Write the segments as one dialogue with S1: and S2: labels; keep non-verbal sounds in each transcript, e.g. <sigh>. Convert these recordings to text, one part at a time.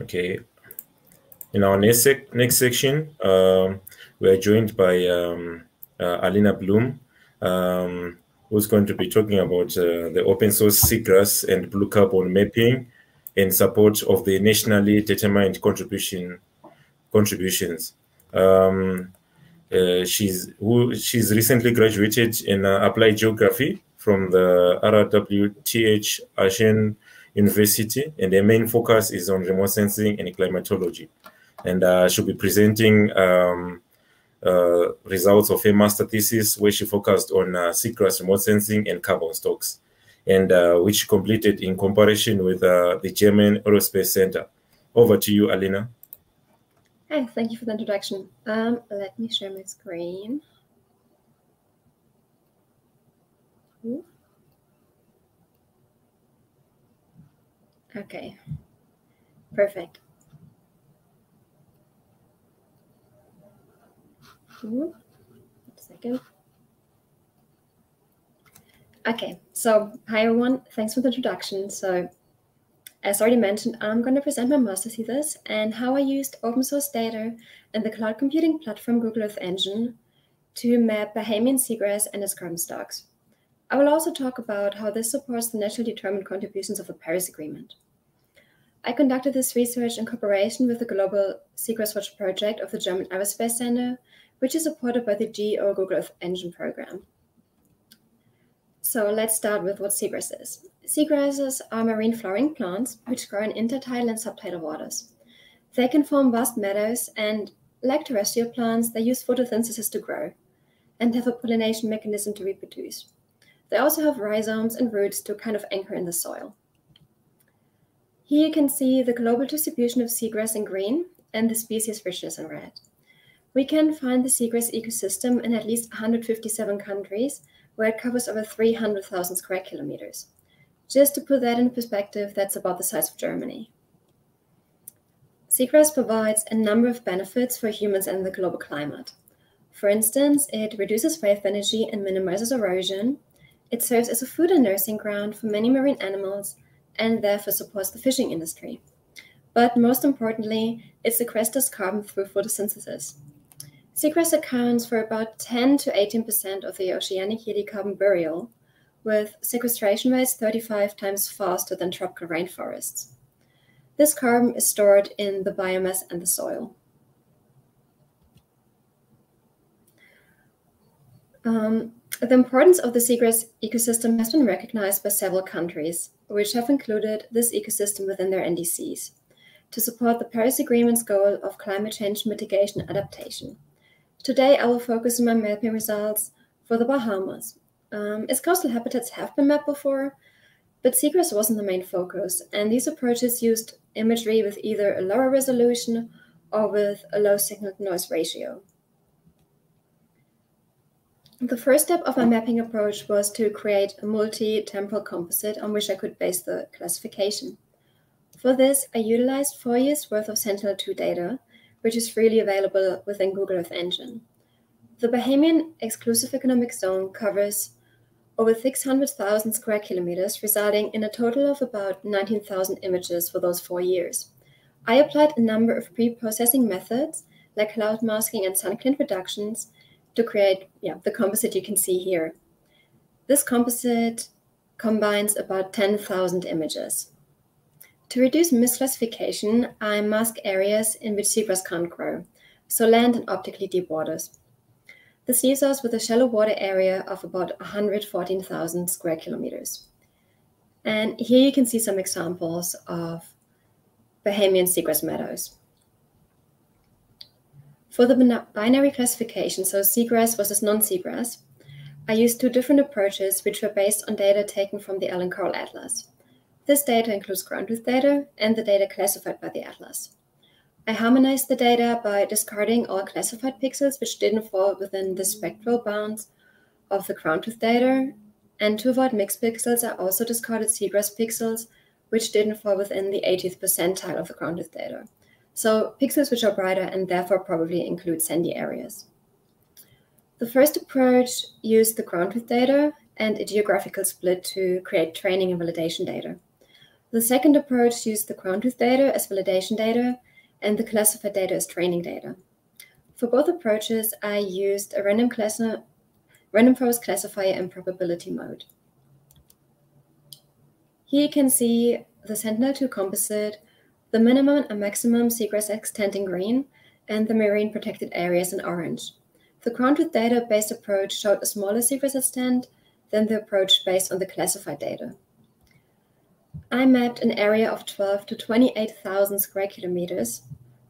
S1: Okay. In our next, sec next section, um, we are joined by um, uh, Alina Bloom, um, who's going to be talking about uh, the open source seagrass and blue carbon mapping in support of the nationally determined contribution contributions. Um, uh, she's who she's recently graduated in uh, applied geography from the RWTH Aachen University, and their main focus is on remote sensing and climatology. And uh, she'll be presenting um, uh, results of her master thesis, where she focused on uh, seagrass remote sensing and carbon stocks, and uh, which completed in cooperation with uh, the German Aerospace Center. Over to you, Alina.
S2: Hi, thank you for the introduction. Um, let me share my screen. Ooh. Okay, perfect. Ooh. Second. Okay, so hi everyone, thanks for the introduction. So as already mentioned, I'm going to present my master thesis and how I used open source data and the cloud computing platform Google Earth Engine to map Bahamian seagrass and its carbon stocks. I will also talk about how this supports the nationally determined contributions of the Paris Agreement. I conducted this research in cooperation with the Global Seagrass Watch project of the German Aerospace Center, which is supported by the GEO Google Earth Engine program. So let's start with what seagrass is. Seagrasses are marine flowering plants which grow in intertidal and subtidal waters. They can form vast meadows and, like terrestrial plants, they use photosynthesis to grow and have a pollination mechanism to reproduce. They also have rhizomes and roots to kind of anchor in the soil. Here you can see the global distribution of seagrass in green and the species richness in red. We can find the seagrass ecosystem in at least 157 countries, where it covers over 300,000 square kilometers. Just to put that in perspective, that's about the size of Germany. Seagrass provides a number of benefits for humans and the global climate. For instance, it reduces wave energy and minimizes erosion. It serves as a food and nursing ground for many marine animals and therefore supports the fishing industry. But most importantly, it sequesters carbon through photosynthesis. Seagrass accounts for about 10 to 18% of the oceanic yearly carbon burial, with sequestration rates 35 times faster than tropical rainforests. This carbon is stored in the biomass and the soil. Um, the importance of the seagrass ecosystem has been recognized by several countries, which have included this ecosystem within their NDCs to support the Paris Agreement's goal of climate change mitigation adaptation. Today, I will focus on my mapping results for the Bahamas. Um, its coastal habitats have been mapped before, but seagrass wasn't the main focus, and these approaches used imagery with either a lower resolution or with a low signal to noise ratio. The first step of my mapping approach was to create a multi-temporal composite on which I could base the classification. For this, I utilized four years worth of Sentinel-2 data which is freely available within Google Earth Engine. The Bahamian Exclusive Economic Zone covers over 600,000 square kilometers, resulting in a total of about 19,000 images for those four years. I applied a number of pre-processing methods, like cloud masking and sun glint reductions, to create yeah, the composite you can see here. This composite combines about 10,000 images. To reduce misclassification, I mask areas in which seagrass can't grow, so land and optically deep waters. This leaves us with a shallow water area of about 114,000 square kilometers. And here you can see some examples of Bahamian seagrass meadows. For the binary classification, so seagrass versus non-seagrass, I used two different approaches which were based on data taken from the Allen Coral Atlas. This data includes ground truth data and the data classified by the atlas. I harmonized the data by discarding all classified pixels which didn't fall within the spectral bounds of the ground truth data. And to avoid mixed pixels, I also discarded seagrass pixels which didn't fall within the 80th percentile of the ground truth data. So pixels which are brighter and therefore probably include sandy areas. The first approach used the ground truth data and a geographical split to create training and validation data. The second approach used the ground truth data as validation data and the classified data as training data. For both approaches, I used a random, classi- random forest classifier in probability mode. Here you can see the Sentinel-2 composite, the minimum and maximum seagrass extent in green, and the marine protected areas in orange. The ground truth data-based approach showed a smaller seagrass extent than the approach based on the classified data. I mapped an area of 12 to 28,000 square kilometers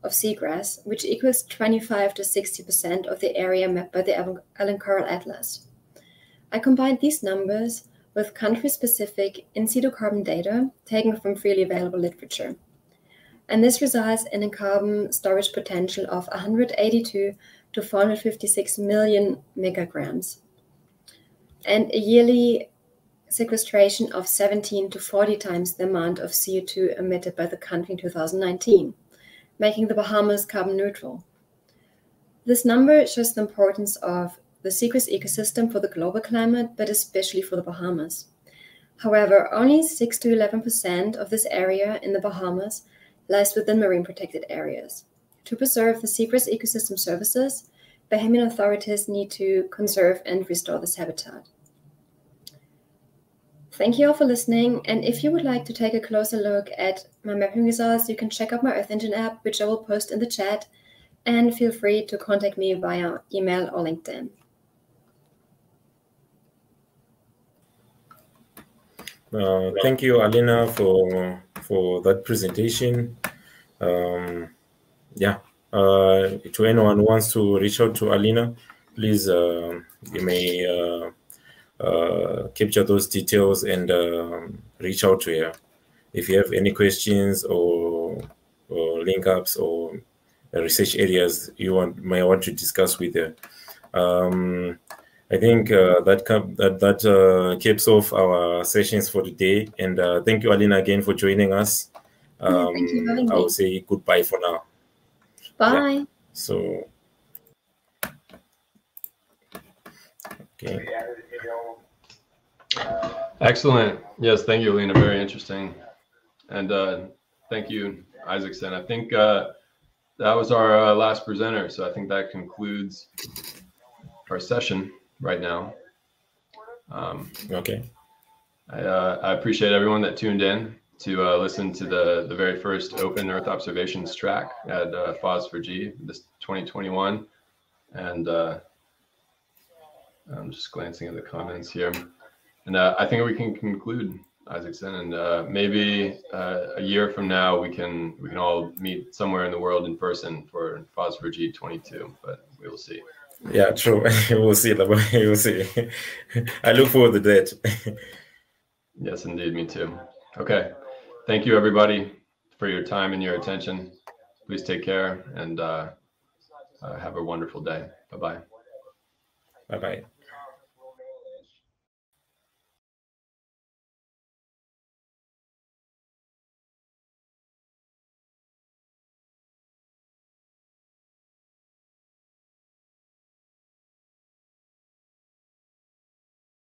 S2: of seagrass, which equals 25 to 60% of the area mapped by the Allen Coral Atlas. I combined these numbers with country specific in situ carbon data taken from freely available literature. And this results in a carbon storage potential of 182 to 456 million megagrams and a yearly sequestration of 17 to 40 times the amount of CO2 emitted by the country in 2019, making the Bahamas carbon neutral. This number shows the importance of the seagrass ecosystem for the global climate, but especially for the Bahamas. However, only 6 to 11% of this area in the Bahamas lies within marine protected areas. To preserve the seagrass ecosystem services, Bahamian authorities need to conserve and restore this habitat. Thank you all for listening. And if you would like to take a closer look at my mapping results, you can check out my Earth Engine app, which I will post in the chat. And feel free to contact me via email or LinkedIn.
S1: Uh, thank you, Alina, for for that presentation. Um, yeah, uh, to anyone who wants to reach out to Alina, please uh, you may uh, uh, capture those details and um, reach out to her. If you have any questions or, or link ups or research areas you want may want to discuss with her. Um, I think uh, that that that uh, caps off our sessions for today. And uh, thank you, Alina, again for joining us. Um,
S2: thank you
S1: I will say goodbye for now.
S2: Bye.
S1: Yeah. So. Okay.
S3: Excellent. Yes, thank you, Alina. Very interesting. And uh, thank you, Isaacson. I think uh, that was our uh, last presenter. So I think that concludes our session right now. Um,
S1: okay.
S3: I, uh, I, appreciate everyone that tuned in to uh, listen to the, the very first Open Earth Observations track at uh, FOSS4G this 2021. And uh, I'm just glancing at the comments here. And uh, I think we can conclude, Isaacson, and uh, maybe uh, a year from now we can we can all meet somewhere in the world in person for FOSS4G 22, but we will see.
S1: Yeah, true. <laughs> we'll see. <laughs> We'll see. I look forward to that.
S3: yes, indeed. Me too. Okay. Thank you, everybody, for your time and your attention. Please take care and uh, uh, have a wonderful day. Bye bye.
S1: Bye bye.